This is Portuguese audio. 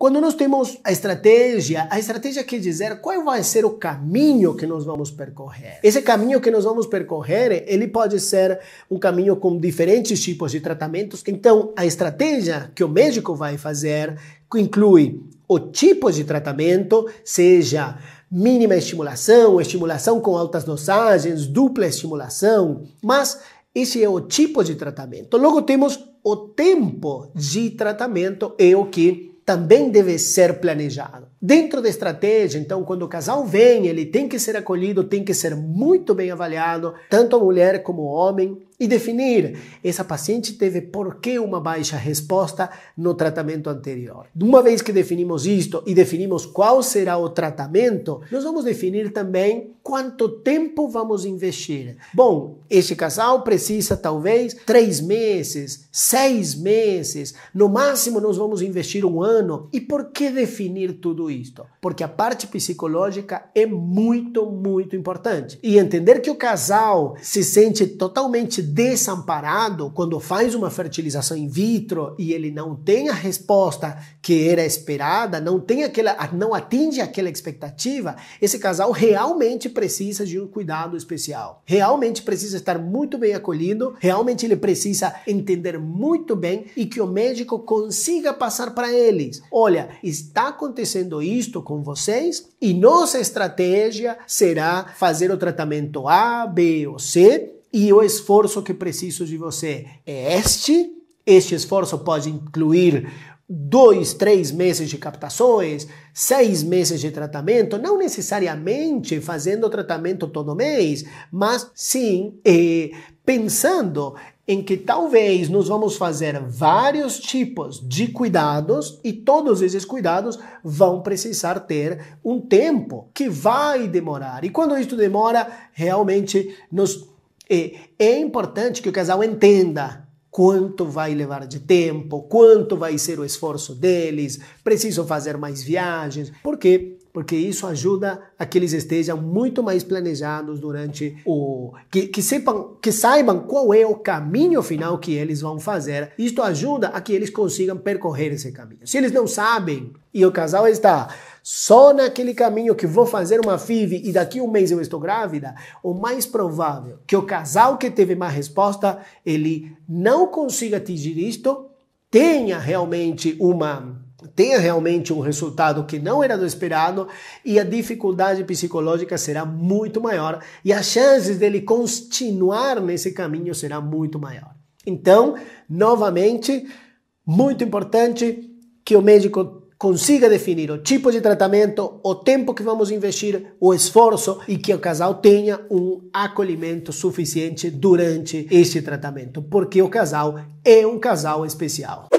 Quando nós temos a estratégia, a estratégia quer dizer qual vai ser o caminho que nós vamos percorrer. Esse caminho que nós vamos percorrer, ele pode ser um caminho com diferentes tipos de tratamentos. Então, a estratégia que o médico vai fazer inclui o tipo de tratamento, seja mínima estimulação, estimulação com altas dosagens, dupla estimulação, mas esse é o tipo de tratamento. Logo temos o tempo de tratamento, é o que também deve ser planejado. Dentro da estratégia, então, quando o casal vem, ele tem que ser acolhido, tem que ser muito bem avaliado, tanto a mulher como o homem, e definir essa paciente teve por que uma baixa resposta no tratamento anterior. Uma vez que definimos isto e definimos qual será o tratamento, nós vamos definir também quanto tempo vamos investir. Bom, este casal precisa talvez três meses, seis meses, no máximo nós vamos investir um ano. E por que definir tudo isto? Porque a parte psicológica é muito, muito importante. E entender que o casal se sente totalmente desamparado quando faz uma fertilização in vitro e ele não tem a resposta que era esperada, não tem aquela, não atinge aquela expectativa, esse casal realmente precisa de um cuidado especial. Realmente precisa estar muito bem acolhido, realmente ele precisa entender muito bem e que o médico consiga passar para eles. Olha, está acontecendo isto com vocês e nossa estratégia será fazer o tratamento A, B ou C e o esforço que preciso de você é este. Este esforço pode incluir dois, três meses de captações, seis meses de tratamento, não necessariamente fazendo tratamento todo mês, mas sim eh, pensando em que talvez nós vamos fazer vários tipos de cuidados e todos esses cuidados vão precisar ter um tempo que vai demorar. E quando isso demora, realmente nos é, é importante que o casal entenda quanto vai levar de tempo, quanto vai ser o esforço deles, preciso fazer mais viagens, por quê? Porque isso ajuda a que eles estejam muito mais planejados durante o. Que, que, sepam, que saibam qual é o caminho final que eles vão fazer. Isto ajuda a que eles consigam percorrer esse caminho. Se eles não sabem e o casal está só naquele caminho que vou fazer uma FIV e daqui um mês eu estou grávida, o mais provável que o casal que teve má resposta, ele não consiga atingir isto, tenha realmente uma tenha realmente um resultado que não era do esperado e a dificuldade psicológica será muito maior e as chances dele continuar nesse caminho será muito maior. Então, novamente, muito importante que o médico consiga definir o tipo de tratamento, o tempo que vamos investir, o esforço e que o casal tenha um acolhimento suficiente durante este tratamento, porque o casal é um casal especial.